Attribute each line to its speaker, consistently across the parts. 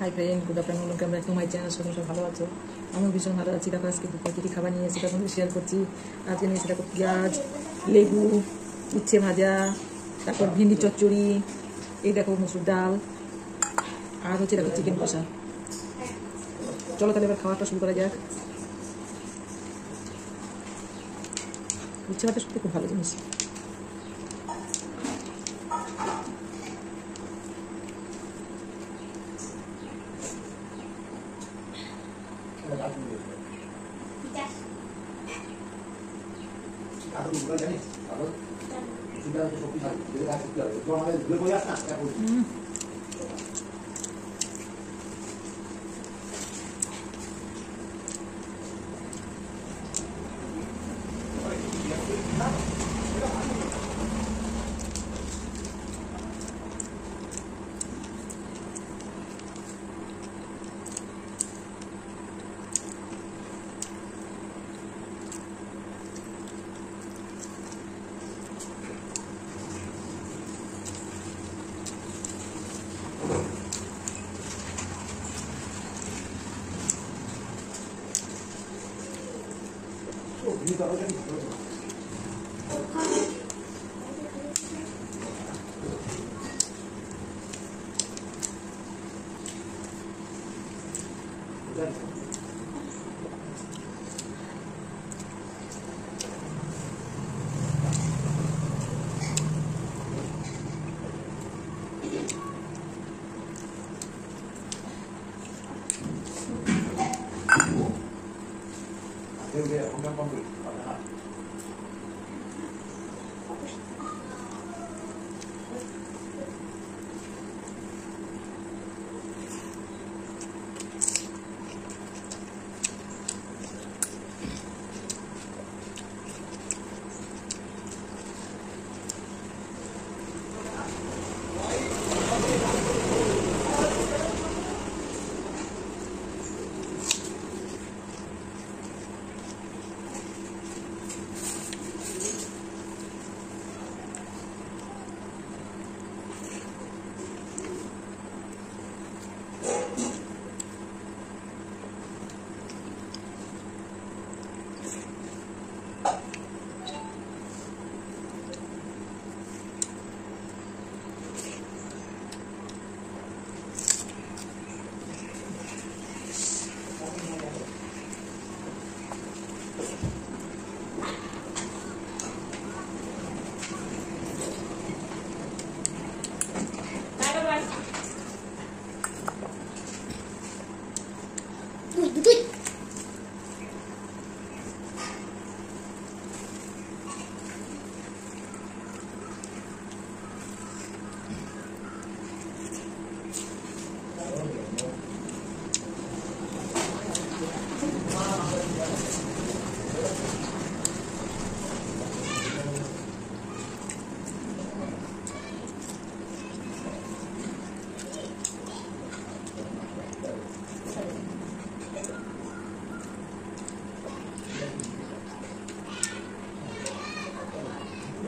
Speaker 1: Hi friend good afternoon welcome back to my channel সবাই সব ভালো আছো? আমিও ভীষণ ভালো আছি। দেখো, আজকে দুপুরে কী খাবার নিয়ে এসে তোমাদের শেয়ার করছি। আজকে নিয়েছি দেখো পেঁয়াজ,
Speaker 2: লেবু,
Speaker 1: উচ্ছে ভাজা, তারপর ভেন্ডি চচ্চড়ি, এই দেখো মুসুর ডাল, আর হচ্ছে দেখো চিকেন কষা। চলো তাহলে এবার খাওয়াটা শুরু করা যাক। উচ্ছে ভাতটা সত্যি খুব ভালো জিনিস।
Speaker 3: জানিস কারণ সত্যি থাকে আমাদের বই আসে 做鱼咋个整？对不对？我们要帮助你，好的哈。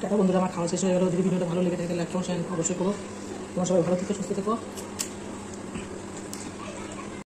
Speaker 1: টাটা বন্ধুরা, আমার খাওয়া শেষ হয়ে গেল। যদি ভিডিওটা ভালো লেগে থাকে লাইক শেয়ার অবশ্যই করো। তোমার সবাই ভালো থেকে, সুস্থ থেকো।